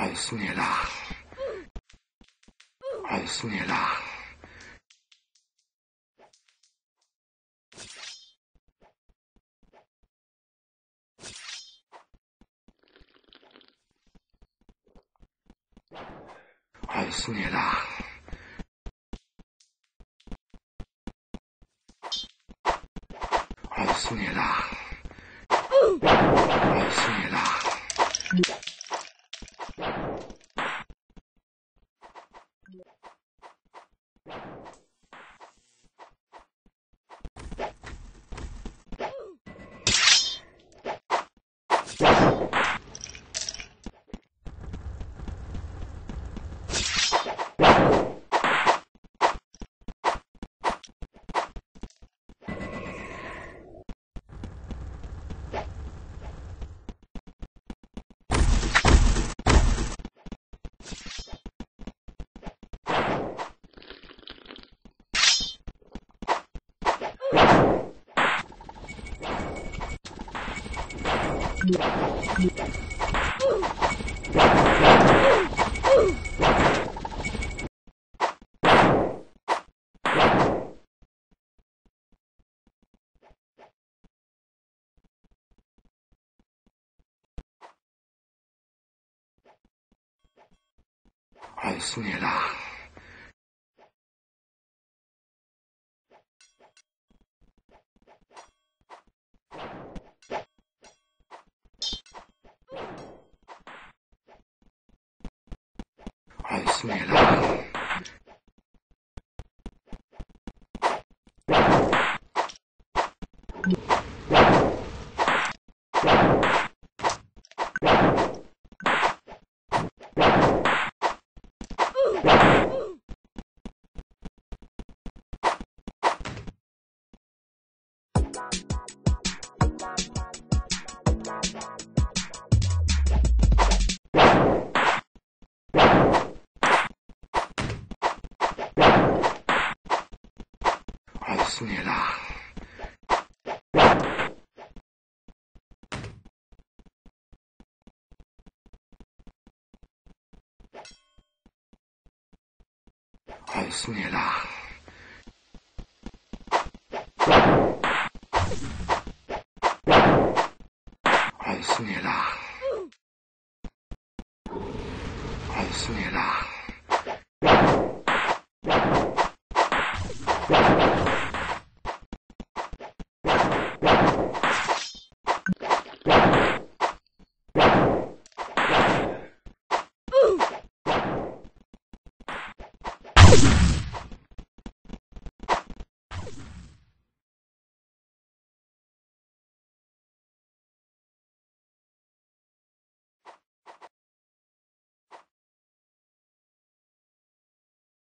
害死你了！害死你了！害死你了！害死你了！害死你了！哎，是你了。I smell. you 死你了！害死你了！害死你了！害死你了！you.